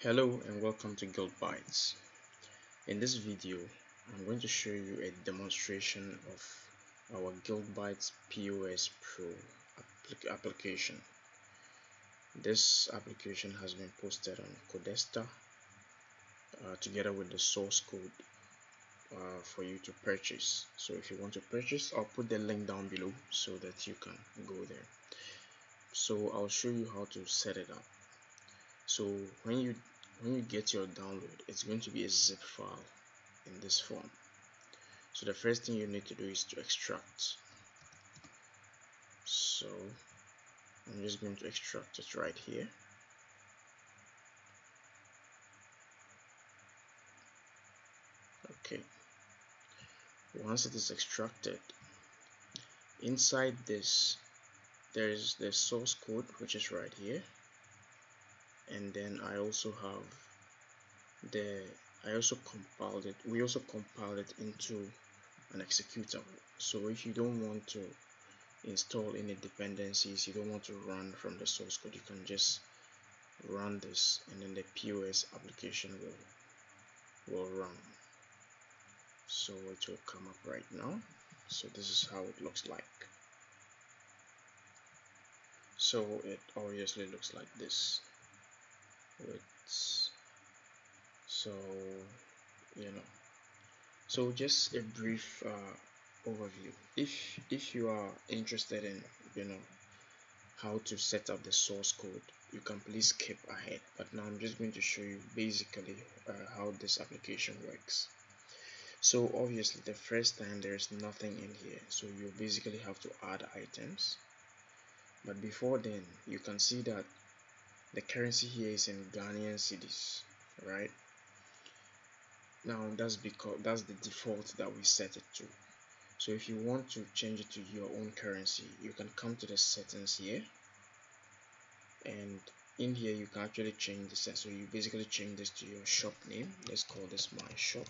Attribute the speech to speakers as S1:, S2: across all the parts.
S1: Hello and welcome to Guild Bytes. In this video, I'm going to show you a demonstration of our Guild Bytes POS Pro application. This application has been posted on Codester uh, together with the source code uh, for you to purchase. So if you want to purchase, I'll put the link down below so that you can go there. So I'll show you how to set it up so when you when you get your download it's going to be a zip file in this form. So the first thing you need to do is to extract. So I'm just going to extract it right here. Okay. Once it is extracted inside this there is the source code which is right here and then I also have the I also compiled it we also compiled it into an executable. So if you don't want to install any dependencies you don't want to run from the source code you can just run this and then the POS application will will run. So it will come up right now. So this is how it looks like. So it obviously looks like this so you know. So just a brief uh, overview. If if you are interested in you know how to set up the source code you can please skip ahead. But now I'm just going to show you basically uh, how this application works. So obviously the first time there's nothing in here. So you basically have to add items. But before then you can see that the currency here is in Ghanaian cedis right? Now that's because that's the default that we set it to. So if you want to change it to your own currency you can come to the settings here. And in here you can actually change this so you basically change this to your shop name. Let's call this my shop.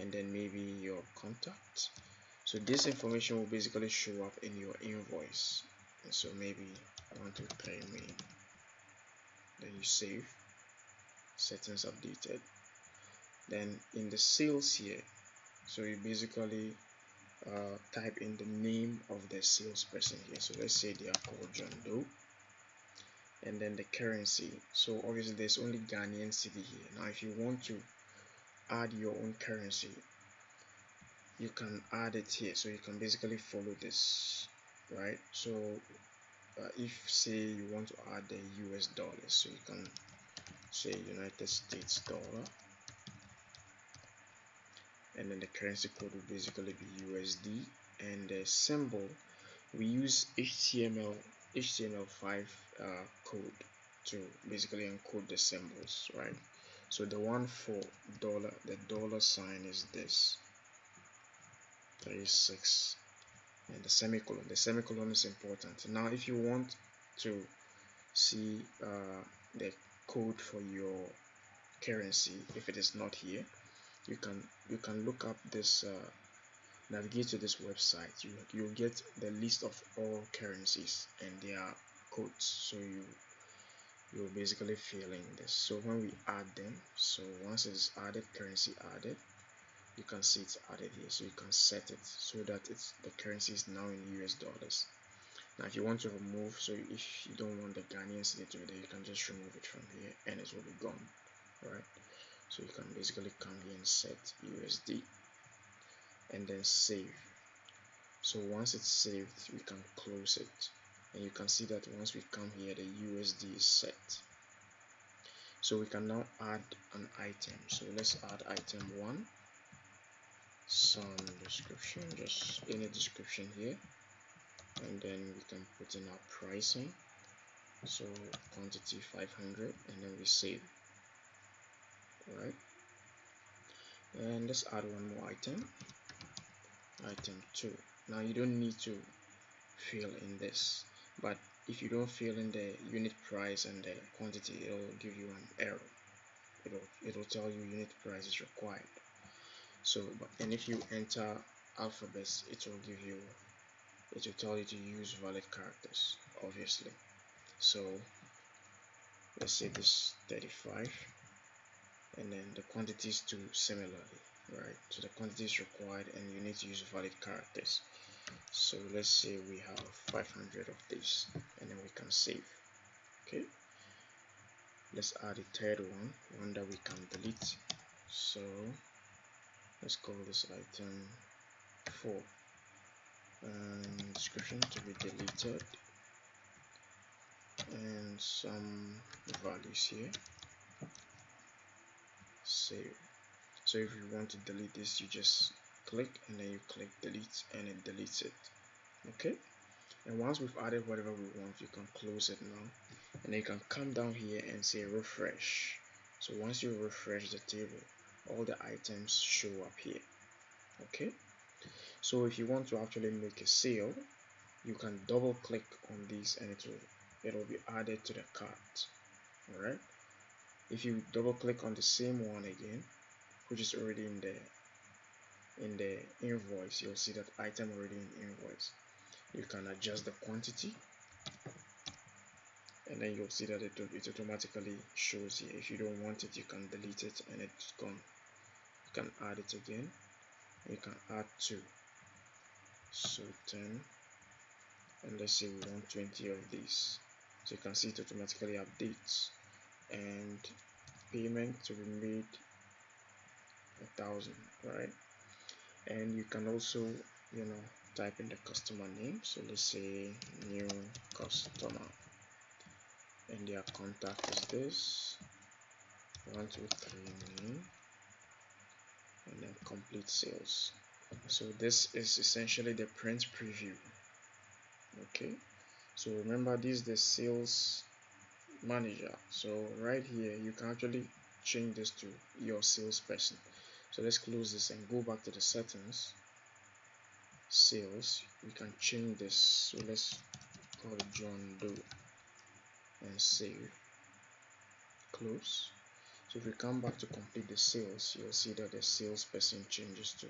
S1: And then maybe your contact. So this information will basically show up in your invoice so maybe I want to pay me. Then you save settings updated. Then in the sales here so you basically uh, type in the name of the salesperson here. So let's say they are called John Doe. And then the currency. So obviously there's only Ghanaian cedi here. Now if you want to add your own currency you can add it here. So you can basically follow this right? So uh, if say you want to add the US dollars so you can say United States dollar and then the currency code will basically be USD and the symbol we use HTML HTML5 uh, code to basically encode the symbols right? So the one for dollar the dollar sign is this. 36 and the semicolon. The semicolon is important. Now if you want to see uh, the code for your currency if it is not here you can you can look up this uh, navigate to this website. You you'll get the list of all currencies and their codes. So you you're basically fill in this. So when we add them so once it's added currency added you can see it's added here so you can set it so that it's the currency is now in US dollars. Now if you want to remove so if you don't want the Ghanaian be there you can just remove it from here and it will be gone right so you can basically come here and set USD and then save. So once it's saved we can close it. And you can see that once we come here the USD is set. So we can now add an item. So let's add item 1 some description just any description here. And then we can put in our pricing. So quantity 500 and then we save. Right and let's add one more item. Item 2 now you don't need to fill in this but if you don't fill in the unit price and the quantity it will give you an error. It'll it'll tell you unit price is required so and if you enter alphabets it will give you it will tell you to use valid characters obviously. So let's say this 35 and then the quantities too similarly right? So the quantities required and you need to use valid characters. So let's say we have 500 of these and then we can save okay? Let's add a third one one that we can delete. So let's call this item 4 and description to be deleted. And some values here. Save so if you want to delete this you just click and then you click delete and it deletes it. Okay? And once we've added whatever we want you can close it now. And then you can come down here and say refresh. So once you refresh the table all the items show up here. Okay? So if you want to actually make a sale you can double click on this and it will it will be added to the cart. Alright? If you double click on the same one again which is already in the in the invoice you'll see that item already in invoice. You can adjust the quantity and then you'll see that it, it automatically shows here. If you don't want it you can delete it and it's gone you can add it again. You can add two. So 10 and let's say we want 20 of these. So you can see it automatically updates. And payment to be made a thousand right? And you can also you know type in the customer name. So let's say new customer. And their contact is this. One two three and then complete sales. So this is essentially the print preview. Okay? So remember this is the sales manager. So right here you can actually change this to your salesperson. So let's close this and go back to the settings. Sales we can change this. So let's call it John Doe and save close so if we come back to complete the sales you'll see that the sales person changes to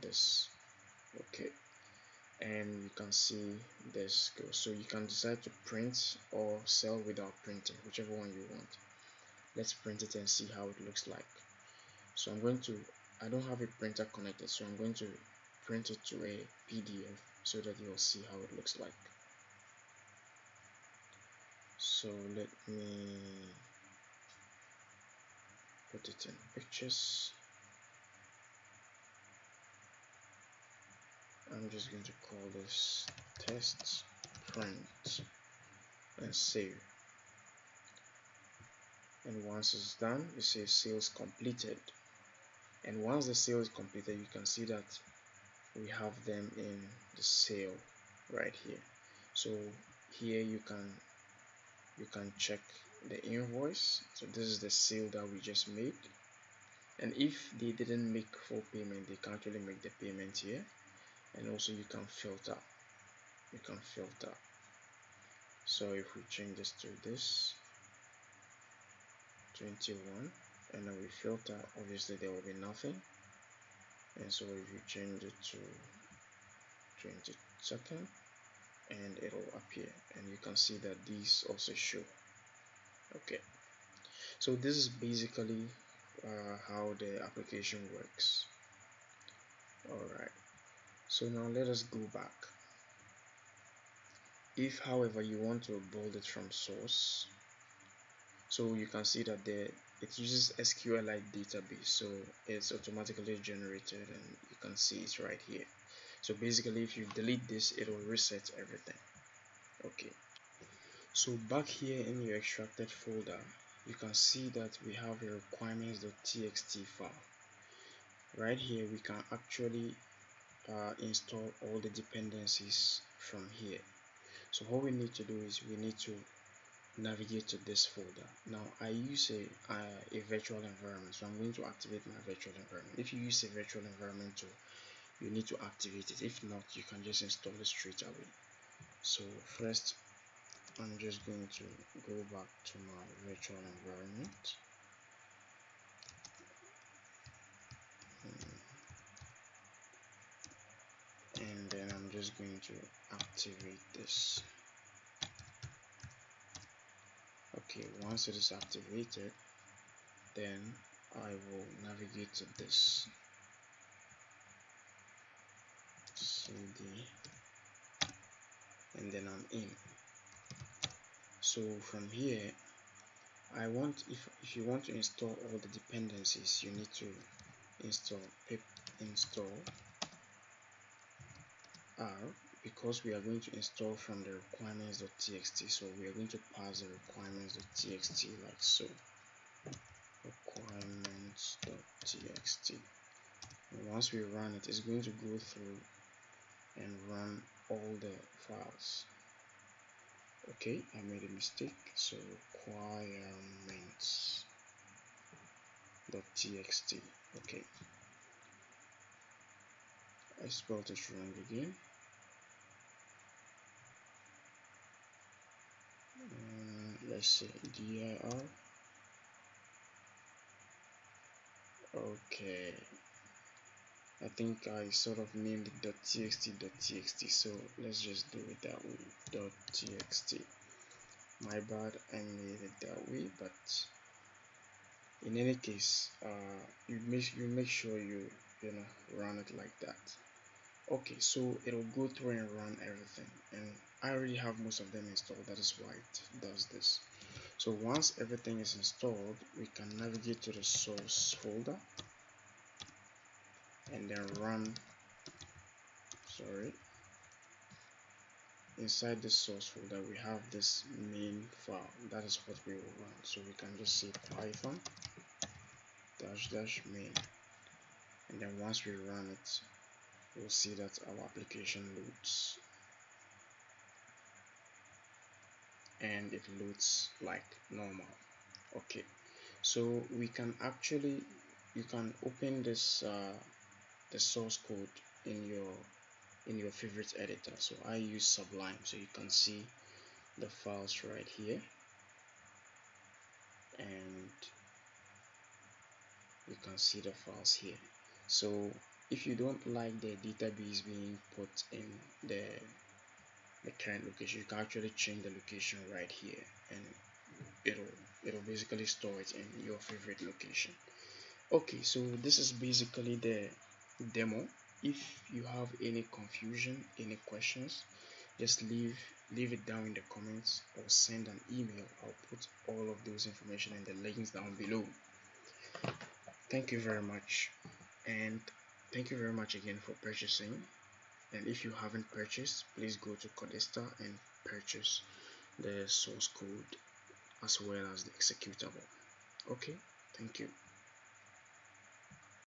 S1: this. Okay. And you can see this goes so you can decide to print or sell without printing whichever one you want. Let's print it and see how it looks like. So I'm going to I don't have a printer connected so I'm going to print it to a PDF so that you'll see how it looks like. So let me put it in pictures. I'm just going to call this test print and save and once it's done you say sales completed. And once the sale is completed you can see that we have them in the sale right here. So here you can you can check the invoice. So this is the sale that we just made. And if they didn't make full payment they can actually make the payment here. And also you can filter. You can filter. So if we change this to this 21 and then we filter obviously there will be nothing. And so if you change it to 22nd and it will appear. And you can see that these also show okay. So this is basically uh, how the application works. Alright. So now let us go back. If however you want to build it from source so you can see that the it uses SQLite database so it's automatically generated and you can see it's right here. So basically if you delete this it will reset everything. Okay so back here in your extracted folder you can see that we have a requirements.txt file. Right here we can actually uh, install all the dependencies from here. So what we need to do is we need to navigate to this folder. Now I use a, a, virtual environment so I'm going to activate my virtual environment. If you use a virtual environment tool you need to activate it. If not you can just install it straight away. So first I'm just going to go back to my virtual environment. Hmm. And then I'm just going to activate this. Okay once it is activated then I will navigate to this. Cd and then I'm in so from here I want if, if you want to install all the dependencies you need to install pip install r because we are going to install from the requirements.txt so we are going to pass the requirements.txt like so. Requirements.txt once we run it it's going to go through and run all the files okay I made a mistake so requirements dot txt. Okay. I spelled it wrong again. Uh, let's say dir okay I think I sort of named it .txt .txt so let's just do it that way .txt my bad I made it that way but in any case uh, you make you make sure you you know run it like that. Okay so it'll go through and run everything. And I already have most of them installed. That is why it does this. So once everything is installed we can navigate to the source folder and then run sorry. Inside the source folder we have this main file that is what we will run so we can just say python dash dash main. And then once we run it we'll see that our application loads and it loads like normal. Okay. So we can actually you can open this uh, the source code in your in your favorite editor. So I use Sublime so you can see the files right here. And you can see the files here. So if you don't like the database being put in the the current location you can actually change the location right here and it'll it'll basically store it in your favorite location. Okay so this is basically the demo. If you have any confusion any questions just leave leave it down in the comments or send an email. I'll put all of those information and the links down below. Thank you very much. And thank you very much again for purchasing. And if you haven't purchased please go to Codester and purchase the source code as well as the executable. Okay thank you